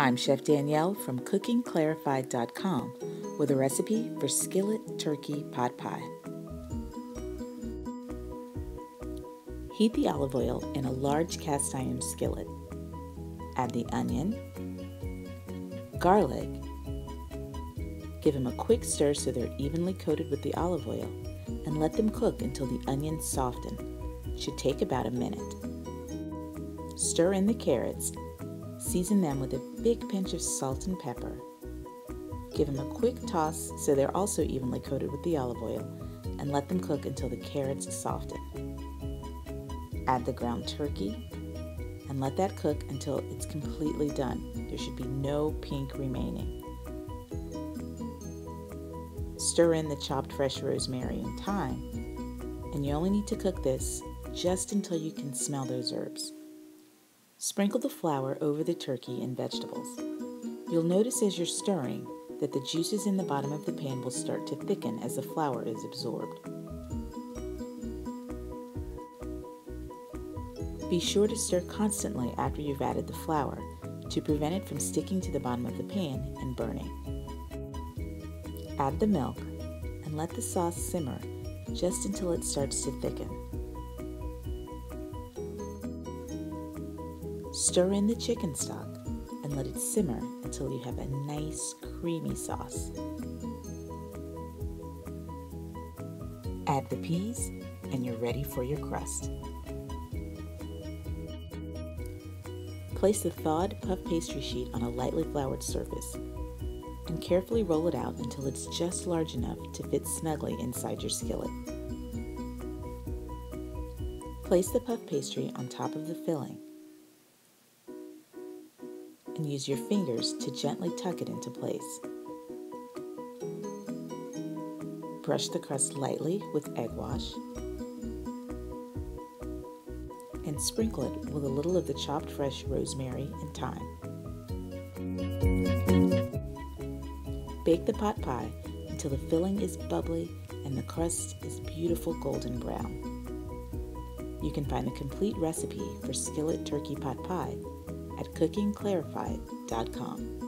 I'm Chef Danielle from CookingClarified.com with a recipe for skillet turkey pot pie. Heat the olive oil in a large cast iron skillet. Add the onion, garlic, give them a quick stir so they're evenly coated with the olive oil, and let them cook until the onions soften. It should take about a minute. Stir in the carrots Season them with a big pinch of salt and pepper. Give them a quick toss so they're also evenly coated with the olive oil and let them cook until the carrots soften. Add the ground turkey and let that cook until it's completely done. There should be no pink remaining. Stir in the chopped fresh rosemary and thyme, and you only need to cook this just until you can smell those herbs. Sprinkle the flour over the turkey and vegetables. You'll notice as you're stirring that the juices in the bottom of the pan will start to thicken as the flour is absorbed. Be sure to stir constantly after you've added the flour to prevent it from sticking to the bottom of the pan and burning. Add the milk and let the sauce simmer just until it starts to thicken. Stir in the chicken stock and let it simmer until you have a nice creamy sauce. Add the peas and you're ready for your crust. Place the thawed puff pastry sheet on a lightly floured surface and carefully roll it out until it's just large enough to fit snugly inside your skillet. Place the puff pastry on top of the filling and use your fingers to gently tuck it into place. Brush the crust lightly with egg wash and sprinkle it with a little of the chopped fresh rosemary and thyme. Bake the pot pie until the filling is bubbly and the crust is beautiful golden brown. You can find the complete recipe for skillet turkey pot pie at cookingclarified.com.